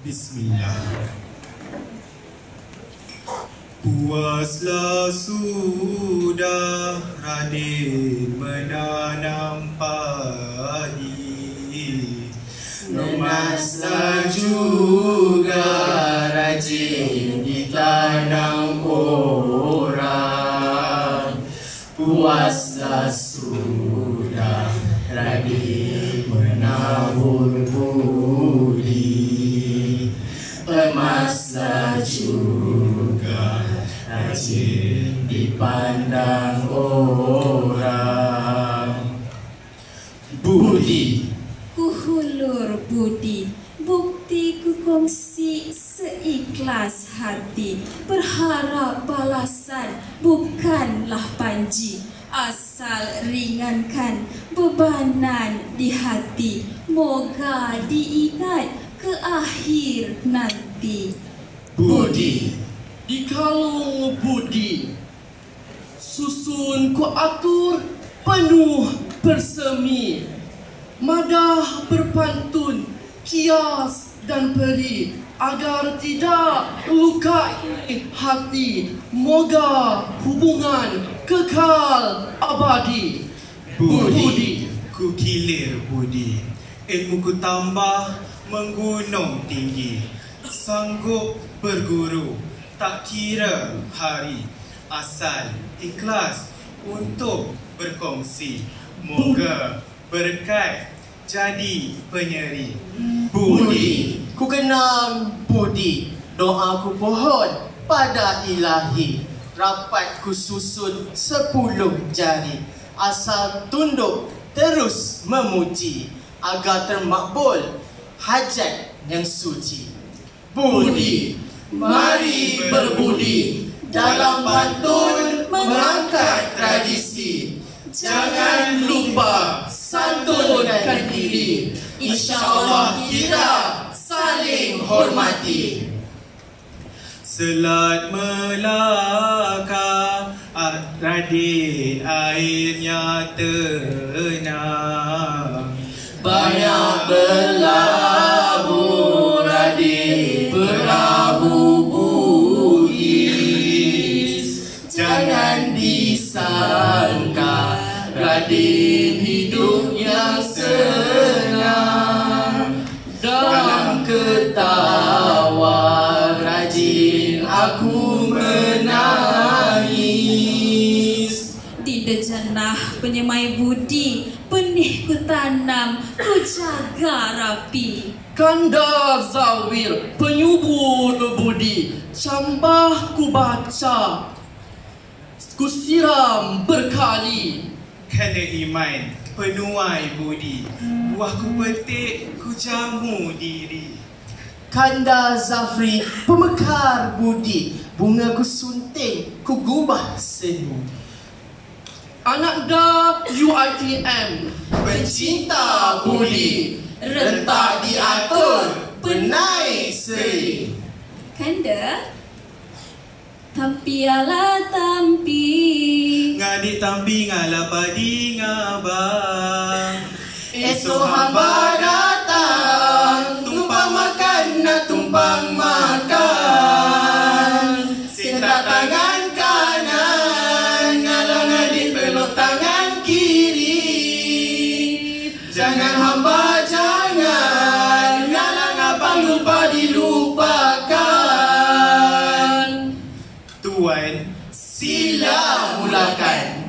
Bismillah. Puaslah sudah Radin menanam padi. Memaslah juga rajin ditanam orang. Puaslah sudah rajin dipandang orang. Budi. Ku hulur budi Bukti ku kongsi seikhlas hati. Berharap balasan bukanlah panji. Asal ringankan bebanan di hati. Moga diingat ke akhir nanti. Budi Dikalau budi Susun ku atur penuh bersemi. Madah berpantun Kias dan peri Agar tidak lukai hati. Moga hubungan kekal abadi. Budi. Ku kilir budi. Ilmu ku tambah menggunung tinggi. Sanggup berguru Tak kira hari Asal ikhlas untuk berkongsi. Moga berkat jadi penyeri. Budi. Ku kenal budi. Doa ku pohon pada ilahi. Rapat ku susun sepuluh jari. Asal tunduk terus memuji. Agar termakbul hajat yang suci. Budi Mari berbudi Dalam pantun mengangkat tradisi. Jangan lupa santunkan diri. InsyaAllah kita saling hormati. Selat Melaka ah, Radin airnya tenang. Banyak berlabuh disangka Radin hidup yang senang? Dalam ketawa Rajin aku menangis. Di dejanah penyemai budi Benih ku tanam, ku jaga rapi. Kanda Zawir penyubur budi Cambah ku baca Ku siram berkali. Kena iman penuai budi. Buah ku petik ku jamu diri. Kanda Zafri pemekar budi. Bunga ku sunting ku gubah senu Anak da UITM Pencinta budi. Rentak diatur Penai seri. Kanda Tampialah tampi. Ngadik tampi ngalapadi ngabang. Esok hamba datang Tumpang makan nak tumpang makan. Sentak tangan kanan Ngalang adik peluk tangan kiri. Jangan hamba Tuan Sila mulakan